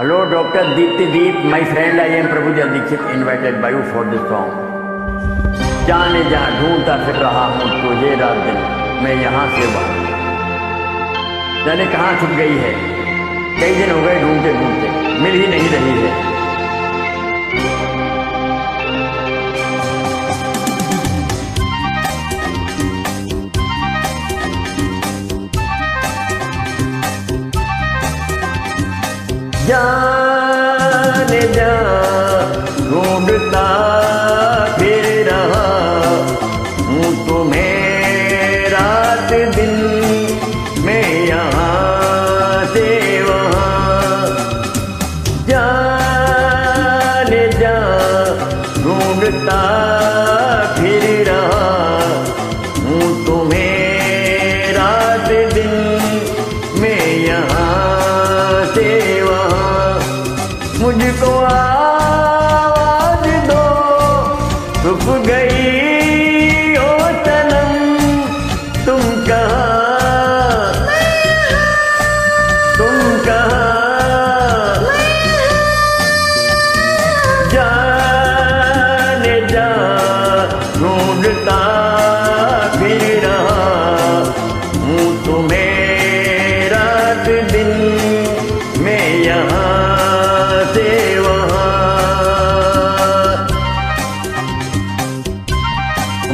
Hello doctor Deepti Deep my friend I am Prabhu Prabhuja Dikshit invited by you for this song जाने जा ढूंढता फिर रहा हूँ तो ये रात दिन, मैं यहाँ से बाहर। जाने कहाँ छुप गई है? कई दिन हो गए ढूंढते ढूंढते मिल ही नहीं रही है। 难。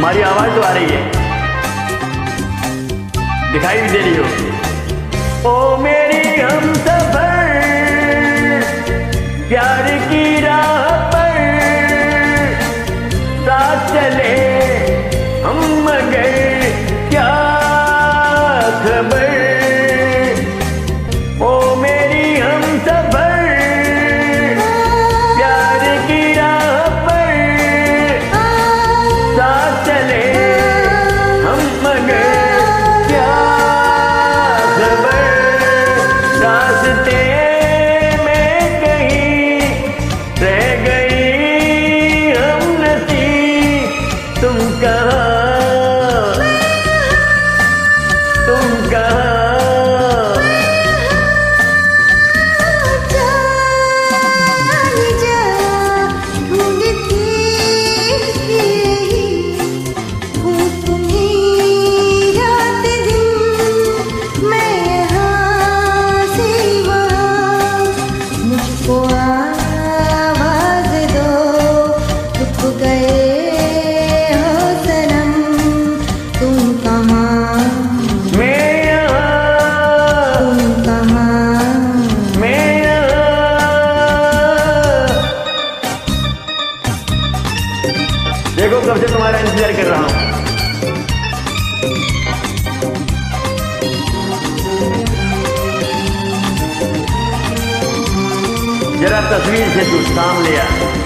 हमारी आवाज़ तो आ रही है। दिखाई भी दे रही हो ओ मेरी हम God. जरा तस्वीर से तू सामने आ।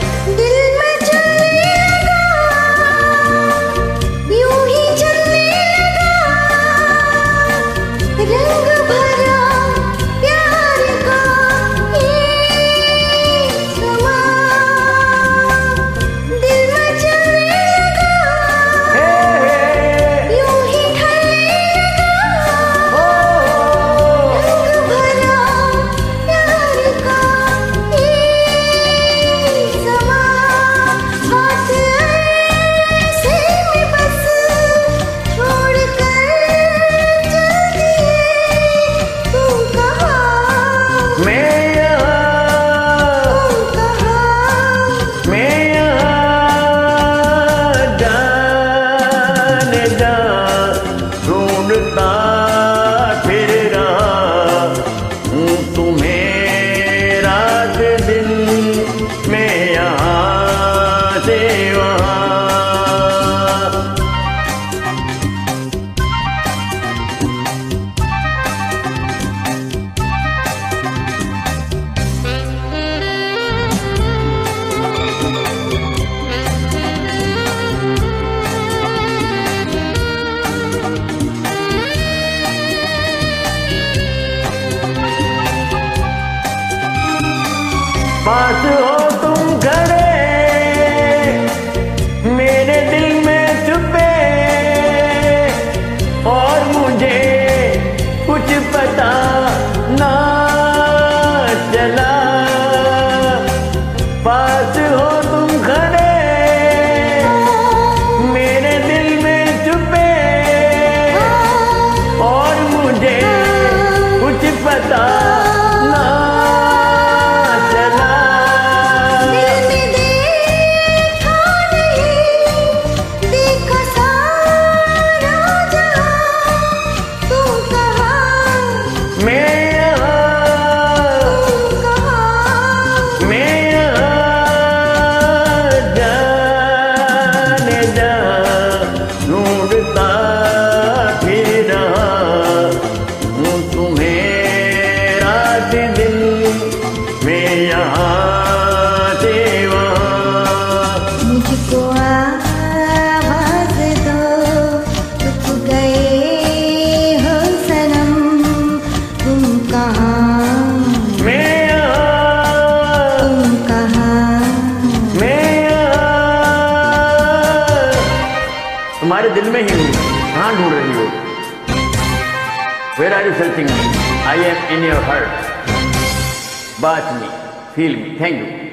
पास हो तुम खड़े कहाँ ढूंढ रही हो where are you searching me I am in your heart बात me feel me thank you